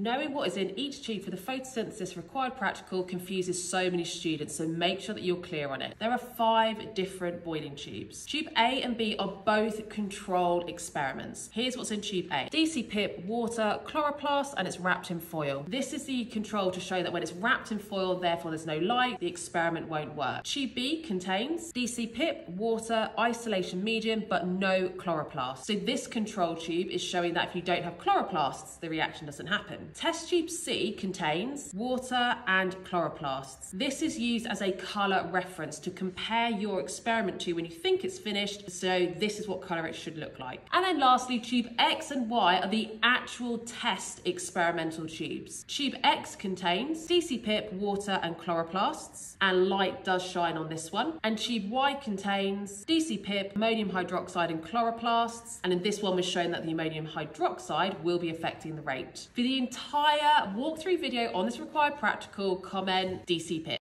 Knowing what is in each tube for the photosynthesis required practical confuses so many students, so make sure that you're clear on it. There are five different boiling tubes. Tube A and B are both controlled experiments. Here's what's in tube A. DCPIP, water, chloroplast, and it's wrapped in foil. This is the control to show that when it's wrapped in foil, therefore there's no light, the experiment won't work. Tube B contains DCPIP, water, isolation medium, but no chloroplast. So this control tube is showing that if you don't have chloroplasts, the reaction doesn't happen. Test tube C contains water and chloroplasts. This is used as a colour reference to compare your experiment to when you think it's finished. So this is what colour it should look like. And then lastly, tube X and Y are the actual test experimental tubes. Tube X contains DCPIP, water and chloroplasts and light does shine on this one. And tube Y contains DCPIP, ammonium hydroxide and chloroplasts. And in this one was shown that the ammonium hydroxide will be affecting the rate. For the entire walkthrough video on this required practical, comment DCPIP.